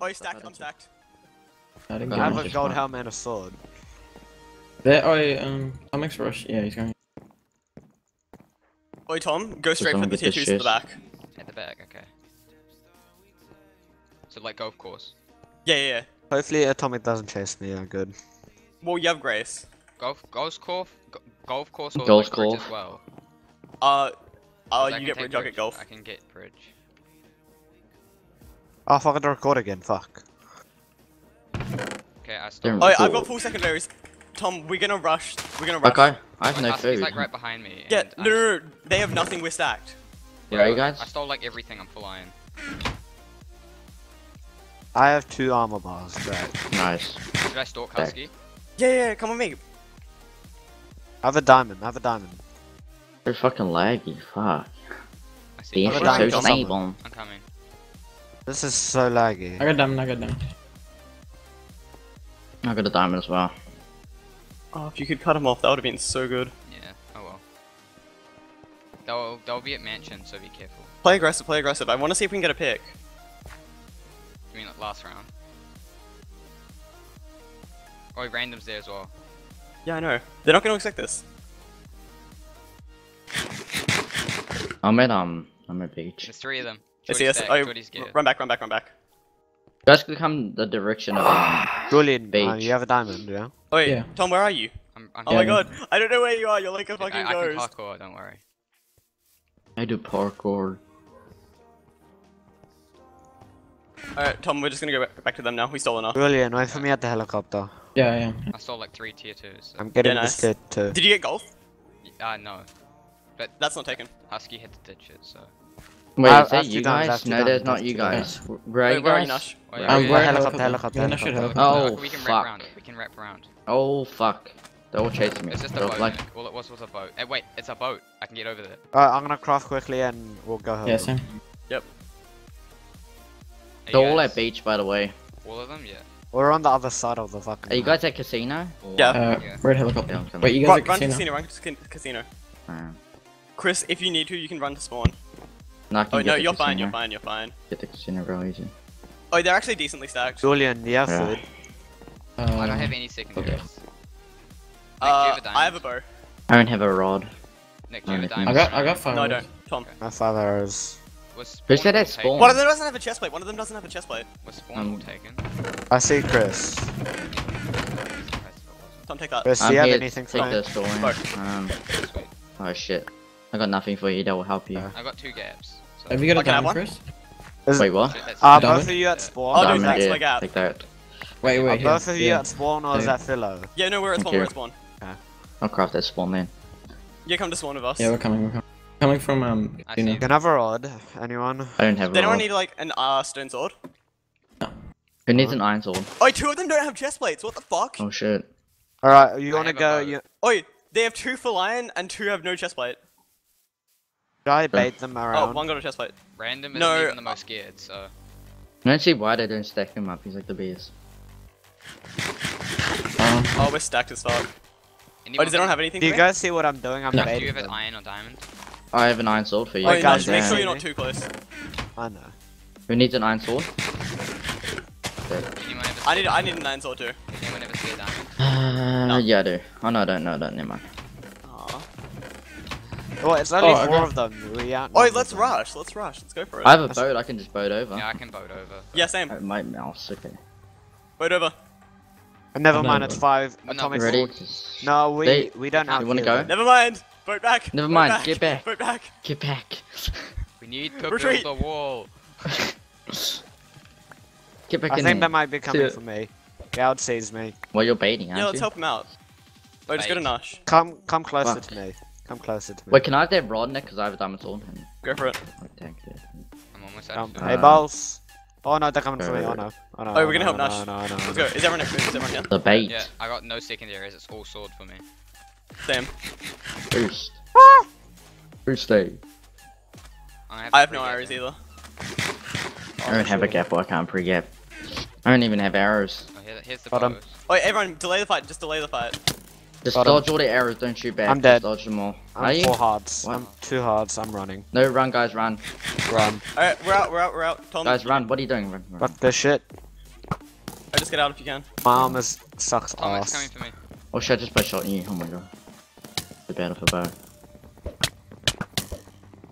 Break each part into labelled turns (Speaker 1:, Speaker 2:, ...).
Speaker 1: Oh, he's stacked. I'm stacked.
Speaker 2: I didn't
Speaker 3: I
Speaker 2: get
Speaker 3: have a gold
Speaker 4: fine.
Speaker 3: helmet and a sword.
Speaker 2: There, oh, yeah, um, Tomic's rush. Yeah, he's going.
Speaker 1: Oi, Tom, go straight for the
Speaker 4: get
Speaker 1: tier
Speaker 4: this
Speaker 1: 2s at the back.
Speaker 5: At the back, okay. So like golf course.
Speaker 1: Yeah, yeah, yeah.
Speaker 3: Hopefully Atomic doesn't chase me, yeah, good.
Speaker 1: Well, you have Grace.
Speaker 5: Golf golf course golf course or
Speaker 4: Golf
Speaker 5: like bridge
Speaker 4: course.
Speaker 5: as well.
Speaker 1: Uh, uh,
Speaker 5: 'Cause I
Speaker 1: you
Speaker 5: can
Speaker 1: get
Speaker 5: take
Speaker 1: bridge, I'll get golf.
Speaker 5: I can get bridge.
Speaker 3: Oh, fuck, I got to record again, fuck.
Speaker 5: Okay, I
Speaker 4: Damn.
Speaker 5: stopped.
Speaker 1: Oh, yeah, I've got full secondaries. Tom, we're gonna rush. We're gonna rush.
Speaker 4: Okay, I have
Speaker 5: Like,
Speaker 4: no
Speaker 5: Husky's
Speaker 4: food.
Speaker 5: like right behind me.
Speaker 1: Yeah,
Speaker 5: and
Speaker 1: no, no, no, they have nothing. We're stacked.
Speaker 4: Yeah, you guys?
Speaker 5: I stole like everything. I'm full iron.
Speaker 3: I have two armor bars, great.
Speaker 4: Nice.
Speaker 5: Did I stalk Husky?
Speaker 1: Yeah, yeah, yeah, come with me.
Speaker 3: I have a diamond, I have a diamond.
Speaker 4: They're fucking laggy, fuck.
Speaker 5: I see.
Speaker 4: The
Speaker 5: you.
Speaker 3: I'm
Speaker 4: issue
Speaker 3: dying
Speaker 4: so
Speaker 3: for
Speaker 4: stable.
Speaker 5: I'm coming.
Speaker 3: This is so laggy.
Speaker 2: I got diamond. I got diamond.
Speaker 4: I got a diamond as well.
Speaker 1: Oh, if you could cut him off, that would have been so good.
Speaker 5: Yeah. Oh well. They'll they'll be at mansion, so be careful.
Speaker 1: Play aggressive, play aggressive. I want to see if we can get a pick.
Speaker 5: You mean, like last round. Oh, random's there as well.
Speaker 1: Yeah, I know. They're not gonna expect this.
Speaker 4: I'm at um, I'm at beach.
Speaker 5: There's three of them.
Speaker 1: I see us.
Speaker 5: back,
Speaker 1: Oh,
Speaker 5: Jordy's
Speaker 1: run back, run back, run back.
Speaker 4: You guys could come the direction of.
Speaker 3: Julian, uh,
Speaker 4: Beach.
Speaker 3: you have a diamond, yeah?
Speaker 1: Oh, wait,
Speaker 2: Yeah.
Speaker 1: Tom, where are you?
Speaker 5: I'm, I'm
Speaker 1: Oh my god, I don't know where you are. You're like a
Speaker 5: I,
Speaker 1: fucking
Speaker 5: I can
Speaker 1: ghost.
Speaker 5: parkour, don't worry.
Speaker 4: I do parkour.
Speaker 1: Alright, Tom, we're just gonna go back- back to them now. We stole enough.
Speaker 3: Julian, wait for me at the helicopter.
Speaker 2: Yeah, yeah.
Speaker 5: I stole like three tier twos. So.
Speaker 3: I'm getting
Speaker 1: Yeah,
Speaker 3: this
Speaker 1: nice.
Speaker 3: kid too.
Speaker 1: Did you get golf?
Speaker 5: Uh, no.
Speaker 1: But That's not taken.
Speaker 5: Husky had to ditch it, so.
Speaker 4: Wait, is
Speaker 3: I
Speaker 4: that you guys? No,
Speaker 3: diamonds,
Speaker 4: there's not you guys. Where are
Speaker 1: Wait,
Speaker 4: you
Speaker 1: where are you,
Speaker 4: guys?
Speaker 1: Nash?
Speaker 5: Oh, yeah,
Speaker 2: we're
Speaker 5: yeah,
Speaker 3: We're
Speaker 2: at
Speaker 5: yeah.
Speaker 3: helicopter, helicopter,
Speaker 2: Yeah, no shit,
Speaker 3: helicopter.
Speaker 2: helicopter.
Speaker 4: Oh,
Speaker 5: we can
Speaker 4: fuck.
Speaker 5: wrap around. We can wrap around.
Speaker 4: Oh fuck. They're all chasing me.
Speaker 5: It's just a boat.
Speaker 4: like,
Speaker 5: Nick. All it was was a boat. Eh, wait, it's a boat. I can get over there.
Speaker 3: Alright, I'm gonna craft quickly and we'll go home.
Speaker 2: Yeah, same.
Speaker 5: Are
Speaker 4: they're all at beach, by the way.
Speaker 5: All of them, yeah.
Speaker 3: We're on the other side of the fucking
Speaker 4: Are you guys at casino?
Speaker 1: Yeah.
Speaker 2: Uh,
Speaker 5: Yeah.
Speaker 2: we're at helicopter.
Speaker 4: Yeah,
Speaker 2: Wait, you guys
Speaker 1: Run,
Speaker 2: at
Speaker 1: run to
Speaker 2: casino?
Speaker 1: casino, run to casino- casino. Chris, if you need to, you can run to spawn.
Speaker 4: No,
Speaker 1: Oh no, you're fine, you're fine, you're fine.
Speaker 4: Get the casino real easy.
Speaker 1: Oh, they're actually decently stacked.
Speaker 3: Julian, do you
Speaker 4: Yeah.
Speaker 3: food?
Speaker 2: Uh,
Speaker 5: I don't have any secondaries. Nick, do you
Speaker 1: Uh,
Speaker 5: have a
Speaker 1: I have a bow.
Speaker 4: I don't have a rod.
Speaker 5: Nick, do you have a diamond?
Speaker 2: I got, I got five.
Speaker 1: No, I don't. Tom.
Speaker 3: I have five arrows.
Speaker 5: Was
Speaker 4: Who said that spawn?
Speaker 1: One of them doesn't have a chest plate. One of them doesn't have a chest plate.
Speaker 5: Was spawn
Speaker 4: Um,
Speaker 5: all taken?
Speaker 3: I see Chris.
Speaker 1: Tom, take that.
Speaker 3: Chris, do
Speaker 4: I'm
Speaker 3: you have anything for me?
Speaker 4: the story.
Speaker 1: Fuck.
Speaker 4: Um, oh shit. I got nothing for you that will help you.
Speaker 3: Uh,
Speaker 5: I got two gaps. So.
Speaker 2: Have you got a
Speaker 1: can I have
Speaker 2: diamond,
Speaker 1: one?
Speaker 2: Chris?
Speaker 3: Is
Speaker 4: Wait, what?
Speaker 5: Shit,
Speaker 3: Are
Speaker 2: Diamond?
Speaker 3: both of you at spawn?
Speaker 1: Oh, dude,
Speaker 4: Diamond,
Speaker 1: that's
Speaker 4: yeah,
Speaker 1: my gap.
Speaker 4: Take that.
Speaker 2: Wait, wait, here.
Speaker 3: both of you
Speaker 2: yeah.
Speaker 3: at spawn or is that Philo?
Speaker 1: Yeah, no, we're at spawn, we're at spawn. Okay.
Speaker 4: I'll craft that spawn then.
Speaker 1: Yeah, come to spawn with us.
Speaker 2: Yeah, we're coming, we're coming. Coming from, um,
Speaker 5: I
Speaker 2: casino.
Speaker 5: see.
Speaker 3: Can I have a rod? Anyone?
Speaker 4: I don't have
Speaker 1: Does
Speaker 4: a
Speaker 1: anyone
Speaker 4: rod.
Speaker 1: need like an uh, stone sword?
Speaker 4: Who needs an iron sword?
Speaker 1: Oh, two of them don't have chest plates. What the fuck?
Speaker 4: Oh shit.
Speaker 3: Alright, you
Speaker 5: I
Speaker 3: wanna go?
Speaker 5: bow.
Speaker 3: You,
Speaker 1: Oi, they have two full iron and two have no chest plate.
Speaker 3: Should I bait them
Speaker 1: Oh,
Speaker 3: around?
Speaker 1: one got a chest plate.
Speaker 5: Random isn't
Speaker 1: No,
Speaker 5: even the most scared, so.
Speaker 4: I don't see why they don't stack him up. He's like the best.
Speaker 2: Uh,
Speaker 1: Oh, we're stacked as fuck. Oh, does anyone have anything
Speaker 3: Do you guys see what I'm doing? I'm
Speaker 4: No.
Speaker 5: Do you have an iron or diamond?
Speaker 4: I have an iron sword for you.
Speaker 1: Oh,
Speaker 3: Wait,
Speaker 1: no,
Speaker 3: guys,
Speaker 1: make sure you're not too close.
Speaker 3: I know.
Speaker 4: Who needs an iron sword?
Speaker 1: I need I need an iron sword too.
Speaker 5: Anyone ever see a diamond?
Speaker 4: Uh,
Speaker 1: No.
Speaker 4: yeah, I do. Oh no, I don't know that. Never mind.
Speaker 1: Aw.
Speaker 3: Well, it's only
Speaker 2: Oh, I
Speaker 3: four of them. We out.
Speaker 1: Oi, let's rush. Let's rush. Let's go for it.
Speaker 4: I have a boat. I can just boat over.
Speaker 5: Yeah, I can boat over.
Speaker 1: Yeah, same.
Speaker 4: Uh, my mouse. Okay.
Speaker 1: Boat over.
Speaker 3: Never
Speaker 2: Oh, no,
Speaker 3: mind,
Speaker 2: no.
Speaker 3: it's five
Speaker 5: No,
Speaker 3: atomic
Speaker 4: Ready?
Speaker 3: No, we
Speaker 4: They-
Speaker 3: we don't have.
Speaker 4: You wanna
Speaker 3: to.
Speaker 4: go?
Speaker 1: Never mind. Boat back.
Speaker 4: Never
Speaker 1: Boat
Speaker 4: mind,
Speaker 1: Back.
Speaker 4: get back.
Speaker 1: Boat back.
Speaker 4: Get back.
Speaker 5: We need to
Speaker 1: Retreat.
Speaker 5: build the wall.
Speaker 4: Get back
Speaker 3: I
Speaker 4: in
Speaker 3: think they
Speaker 4: there.
Speaker 3: might be coming
Speaker 4: it.
Speaker 3: for me. Gald sees me.
Speaker 4: Well, you're baiting, aren't
Speaker 1: Yeah, let's
Speaker 4: you?
Speaker 1: help him out. Wait, just go to
Speaker 5: Bait.
Speaker 1: Nash.
Speaker 3: Come come closer
Speaker 4: Fuck.
Speaker 3: to me. Come closer to me.
Speaker 4: Wait, can I have that rod, Nick? Because I have a diamond sword.
Speaker 1: Go for it.
Speaker 4: like, thank you.
Speaker 5: I'm almost out
Speaker 3: Um, hey,
Speaker 4: Uh,
Speaker 3: balls. Oh no, they're coming for me. Oh
Speaker 4: uh,
Speaker 3: no. Oh no.
Speaker 1: Oh, we're gonna help Nash.
Speaker 3: No, no, no,
Speaker 1: Let's go. Is everyone Is everyone here?
Speaker 4: The bait.
Speaker 5: Yeah, I got no secondaries. It's all sword for me.
Speaker 1: Same.
Speaker 4: Boost. Boost day.
Speaker 5: I have,
Speaker 1: I have no arrows
Speaker 5: in.
Speaker 1: either.
Speaker 4: I don't have a gap. Or I can't pre-gap. I don't even have arrows.
Speaker 5: Oh, here's the
Speaker 3: Bottom.
Speaker 5: bows.
Speaker 1: Oi, everyone, delay the fight. Just delay the fight.
Speaker 4: Just
Speaker 3: Bottom.
Speaker 4: dodge all the arrows. Don't shoot back.
Speaker 3: I'm
Speaker 4: Just
Speaker 3: dead.
Speaker 4: dodge them all. Are
Speaker 3: I'm
Speaker 4: you?
Speaker 3: four hearts.
Speaker 4: What?
Speaker 3: I'm two hearts. I'm running.
Speaker 4: No, run, guys, run.
Speaker 3: Run.
Speaker 1: Alright, we're out. We're out. We're out. Tom.
Speaker 4: Guys, run. What are you doing? Run, run.
Speaker 3: Fuck this shit.
Speaker 1: I just get out if you can.
Speaker 3: My armor sucks
Speaker 5: Tomic's coming for me.
Speaker 4: Oh shit, I just by shot you. Oh my god. The battle for bow.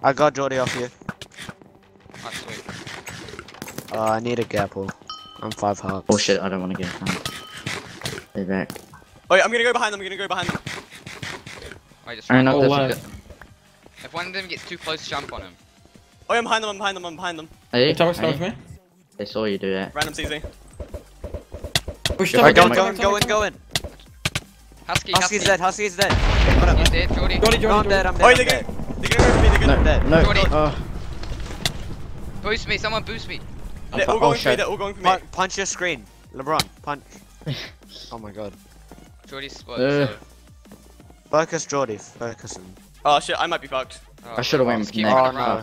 Speaker 3: I got Jordy off you.
Speaker 5: Oh, sweet.
Speaker 3: Uh, I need a gapple. I'm five hearts.
Speaker 4: Oh shit, I don't want to get down. Stay back.
Speaker 1: Oh yeah, I'm gonna go behind them. I'm gonna go behind them.
Speaker 5: Wait, just
Speaker 4: I
Speaker 5: run.
Speaker 4: know
Speaker 2: Oh,
Speaker 4: this
Speaker 2: wow.
Speaker 5: If one of them gets too close, jump on him.
Speaker 1: Oh yeah, I'm behind them. I'm behind them. I'm behind them.
Speaker 4: Hey,
Speaker 2: Hey, Tomic's
Speaker 4: hey,
Speaker 2: me.
Speaker 4: They saw you do that.
Speaker 1: Random CZ.
Speaker 2: Push
Speaker 3: Alright,
Speaker 2: Tomic,
Speaker 3: go,
Speaker 2: Tomic,
Speaker 3: in, go in, go in, go in.
Speaker 5: Husky,
Speaker 3: Husky's
Speaker 5: Husky.
Speaker 3: dead, Husky's dead. What up?
Speaker 5: He's dead, Jordy.
Speaker 2: Jordy,
Speaker 3: No,
Speaker 2: Jordy,
Speaker 3: I'm dead,
Speaker 2: Jordy.
Speaker 3: I'm dead.
Speaker 1: Oh,
Speaker 3: I'm
Speaker 1: they're
Speaker 3: dead.
Speaker 1: gonna, they're gonna go for me. They're
Speaker 4: No,
Speaker 1: gonna.
Speaker 4: no.
Speaker 5: Jordy.
Speaker 4: Oh,
Speaker 5: Boost me, someone boost me.
Speaker 1: They're
Speaker 4: oh,
Speaker 1: all going for me.
Speaker 4: shit.
Speaker 1: They're all going for me.
Speaker 3: Pun- punch your screen. LeBron, punch. oh my god.
Speaker 5: Jordy's split.
Speaker 4: Uh.
Speaker 5: so.
Speaker 3: Focus Jordy, focus him.
Speaker 1: Oh shit, I might be fucked.
Speaker 5: Oh,
Speaker 4: I should have went
Speaker 5: just
Speaker 4: with
Speaker 5: keep
Speaker 3: Oh, no.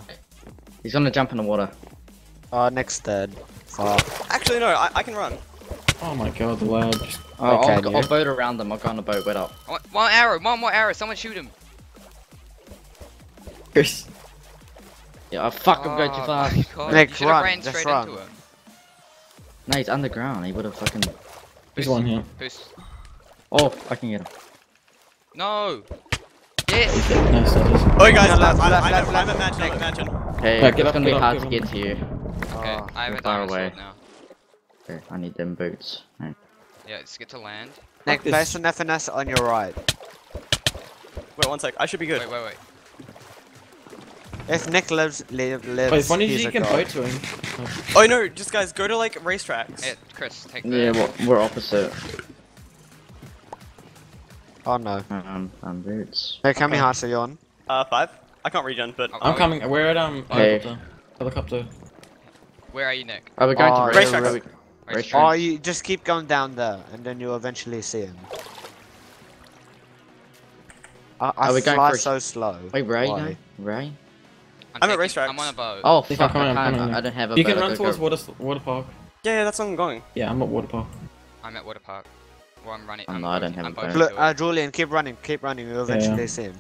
Speaker 4: He's gonna jump in the water.
Speaker 3: Uh, next dead. Fuck.
Speaker 1: Actually, no. I, I can run.
Speaker 2: Oh my god, the lag.
Speaker 4: Oh,
Speaker 3: Okay,
Speaker 4: I'll, go-
Speaker 3: you.
Speaker 4: I'll boat around them. I'll go on the boat. Wait up.
Speaker 5: One, one arrow, one more arrow. Someone shoot him.
Speaker 2: Chris.
Speaker 4: Yeah, oh, fuck, I'm going too
Speaker 5: Oh,
Speaker 4: fast.
Speaker 5: my
Speaker 3: Nick,
Speaker 5: you
Speaker 3: run,
Speaker 5: ran
Speaker 3: just
Speaker 5: straight
Speaker 3: run.
Speaker 5: into him.
Speaker 4: No, he's underground. He would have fucking.
Speaker 2: There's one here.
Speaker 5: Boost.
Speaker 4: Oh, I can get him.
Speaker 5: No. Yes.
Speaker 2: Nice, nice.
Speaker 1: Oh, guys, I'm,
Speaker 3: left,
Speaker 1: I'm,
Speaker 3: left,
Speaker 1: I'm,
Speaker 3: left,
Speaker 1: I'm, I'm
Speaker 3: left.
Speaker 1: at mansion. I'm at mansion.
Speaker 4: Okay,
Speaker 2: Yeah,
Speaker 4: it's
Speaker 2: up,
Speaker 4: gonna be
Speaker 2: up,
Speaker 4: hard to get to you.
Speaker 5: Okay,
Speaker 3: Oh,
Speaker 5: I have a
Speaker 4: far
Speaker 5: diamond
Speaker 4: away.
Speaker 5: sword now.
Speaker 4: Okay, I need them boots. Right.
Speaker 5: Yeah, let's get to land.
Speaker 3: Nick,
Speaker 2: this.
Speaker 3: place on FNS on your right.
Speaker 1: Wait one sec. I should be good.
Speaker 5: Wait, wait, wait.
Speaker 3: If Nick lives, live, lives,
Speaker 2: Wait, funny
Speaker 3: he's
Speaker 2: you can
Speaker 3: god.
Speaker 2: boat to him.
Speaker 1: Oh no, just guys, go to like racetracks.
Speaker 5: Hey, Chris, take the.
Speaker 4: Yeah, we're, we're opposite.
Speaker 3: Oh no.
Speaker 4: Um, um, boots.
Speaker 3: Hey, how many
Speaker 2: Okay.
Speaker 3: hearts are you on?
Speaker 1: Uh, five. I can't regen, but
Speaker 5: Oh,
Speaker 2: I'm
Speaker 5: oh,
Speaker 2: coming. We're at um
Speaker 4: Hey.
Speaker 2: helicopter. Helicopter.
Speaker 5: Where are you, Nick?
Speaker 4: Are we going
Speaker 3: Oh,
Speaker 4: to race?
Speaker 1: racetracks.
Speaker 4: are we-
Speaker 5: Right,
Speaker 4: Racetrack.
Speaker 3: Oh, you just keep going down there, and then you'll eventually see him. I, I
Speaker 4: Are we going
Speaker 3: fly
Speaker 4: for a-
Speaker 3: so slow.
Speaker 4: Wait, Ray?
Speaker 3: Why?
Speaker 4: No? Ray?
Speaker 5: I'm,
Speaker 1: I'm at
Speaker 5: taking-
Speaker 1: racetracks.
Speaker 5: I'm on a boat.
Speaker 4: Oh,
Speaker 2: Think
Speaker 4: fuck,
Speaker 2: I'm coming,
Speaker 4: I
Speaker 2: I'm coming,
Speaker 4: I don't have a
Speaker 2: You
Speaker 4: boat.
Speaker 2: You
Speaker 4: can
Speaker 2: run towards
Speaker 4: go.
Speaker 2: water water park.
Speaker 1: yeah, yeah, that's where I'm going.
Speaker 2: Yeah, I'm at water park.
Speaker 5: I'm at water park. Well, I'm.
Speaker 4: Oh,
Speaker 5: I'm
Speaker 4: no, I don't have a boat.
Speaker 3: Look, uh. Julian, keep running, keep running. You'll eventually
Speaker 2: yeah.
Speaker 3: see him.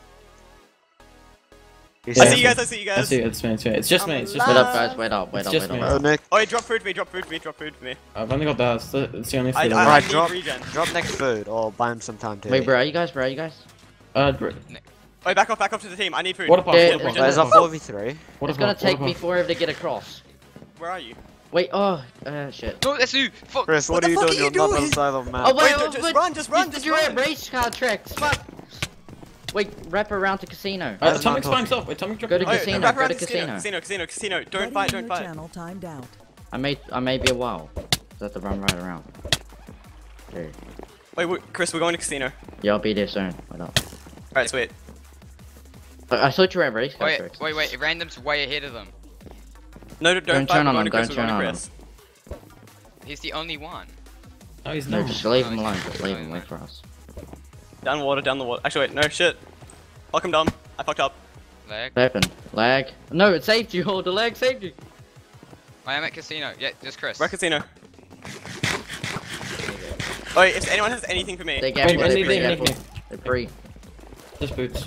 Speaker 3: You
Speaker 1: I see you guys. I see you
Speaker 2: I
Speaker 1: guys.
Speaker 2: see it, it's me, it's me. It's just me, it's just
Speaker 4: Wait
Speaker 2: me.
Speaker 4: up, guys. Wait up. Wait
Speaker 2: It's
Speaker 4: up.
Speaker 2: just
Speaker 4: Wait
Speaker 2: me.
Speaker 4: up.
Speaker 3: Oh, Nick,
Speaker 1: Oh, yeah, drop food for me. Drop food for me. Drop food for me.
Speaker 2: I've only got that. It's the, it's the only
Speaker 1: I,
Speaker 2: food.
Speaker 1: I,
Speaker 2: I,
Speaker 1: I
Speaker 3: Alright,
Speaker 1: need
Speaker 3: drop-
Speaker 1: regen.
Speaker 3: drop Nick food or buy him some time to
Speaker 4: Wait,
Speaker 3: eat.
Speaker 4: where are you guys? Where are you guys?
Speaker 2: uh, dr-
Speaker 1: Oh, back off, back off to the team. I need food.
Speaker 2: water park,
Speaker 4: Yeah,
Speaker 2: water park.
Speaker 3: There's a 4v3.
Speaker 2: water
Speaker 4: It's gonna take
Speaker 2: water
Speaker 4: me
Speaker 2: park.
Speaker 4: forever to get across.
Speaker 1: Where are you?
Speaker 4: Wait, oh, uh, shit.
Speaker 5: No, that's you. Fuck.
Speaker 3: Chris, what,
Speaker 1: What
Speaker 3: are you doing?
Speaker 1: are you
Speaker 3: You're not on the side of the map.
Speaker 4: Oh, wait,
Speaker 1: Wait,
Speaker 4: oh,
Speaker 1: just
Speaker 4: but
Speaker 1: run, just run, just
Speaker 4: you're
Speaker 1: run.
Speaker 4: race car tricks! Fuck. Wait, wrap around to casino.
Speaker 2: Uh,
Speaker 3: That's not
Speaker 2: Atomic's by
Speaker 3: talking.
Speaker 2: himself. Atomic drop
Speaker 4: Go to
Speaker 1: Oh, yeah,
Speaker 4: casino,
Speaker 1: wrap
Speaker 4: go
Speaker 1: around
Speaker 4: to
Speaker 1: casino.
Speaker 4: casino.
Speaker 1: Casino, casino, casino. Don't
Speaker 6: Ready
Speaker 1: fight, don't fight.
Speaker 6: channel timed out.
Speaker 4: I may, I may be a while. Just have to run right around. Okay.
Speaker 1: Wait, wait, Chris, we're going to casino.
Speaker 4: Yeah, I'll be there soon. Wait not?
Speaker 1: Alright, sweet.
Speaker 4: I, I thought you were at race car
Speaker 5: Wait,
Speaker 4: tracks.
Speaker 5: wait, wait. Random's way ahead of them.
Speaker 1: No, don't,
Speaker 4: Don't turn on
Speaker 1: going
Speaker 4: him, don't turn
Speaker 1: to
Speaker 4: on
Speaker 1: Chris.
Speaker 5: He's the only one.
Speaker 2: No, he's
Speaker 4: No,
Speaker 2: not.
Speaker 4: just leave
Speaker 5: No,
Speaker 4: him alone. Just leave him.
Speaker 5: he's
Speaker 4: Wait for us.
Speaker 1: Down the water, down the water. Actually, wait, no, shit. Fuck, I'm dumb. I fucked up.
Speaker 5: Lag.
Speaker 4: What happened? Lag? No, it saved you. Oh, the lag saved you.
Speaker 5: I am at casino. Yeah, just Chris.
Speaker 1: We're at casino. Wait, if anyone has anything for me.
Speaker 4: They
Speaker 2: Wait,
Speaker 4: gap. They're
Speaker 2: Nick,
Speaker 4: free.
Speaker 2: Nick, Nick,
Speaker 4: gap. They're free.
Speaker 2: Just boots.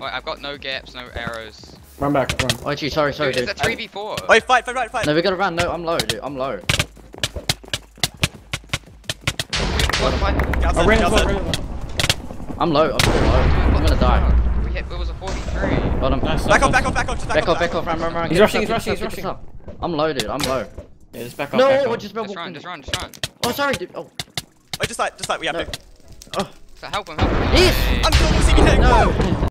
Speaker 5: Wait, I've got no gaps, no arrows.
Speaker 2: Run back, run.
Speaker 4: Oh, actually, sorry, sorry,
Speaker 5: Dude,
Speaker 4: dude.
Speaker 5: it's a 3v4.
Speaker 1: Wait, fight, fight, fight, fight.
Speaker 4: No, we gotta run. No, I'm low, dude. I'm low.
Speaker 5: What the fuck?
Speaker 2: I
Speaker 1: said,
Speaker 2: ran as well, ran.
Speaker 4: I'm low. I'm still low. I'm gonna die.
Speaker 5: We hit, it was a 43.
Speaker 4: Got him.
Speaker 2: Nice.
Speaker 1: Back
Speaker 2: nice,
Speaker 1: off, back off, back off, just
Speaker 4: Back off, back off, run, run, run.
Speaker 2: He's rushing, he's rushing, he's
Speaker 4: get this up. I'm low, dude. I'm low.
Speaker 2: Yeah, just back off.
Speaker 4: No,
Speaker 2: back
Speaker 4: I
Speaker 2: off.
Speaker 4: just
Speaker 5: Just run, just run, just run.
Speaker 4: Oh, sorry, dude. Oh,
Speaker 1: Wait, just fight, just fight, we have
Speaker 4: No.
Speaker 1: to. Oh.
Speaker 5: So help him, help him.
Speaker 4: Yes!
Speaker 1: I'm killing the CB tank!
Speaker 4: no.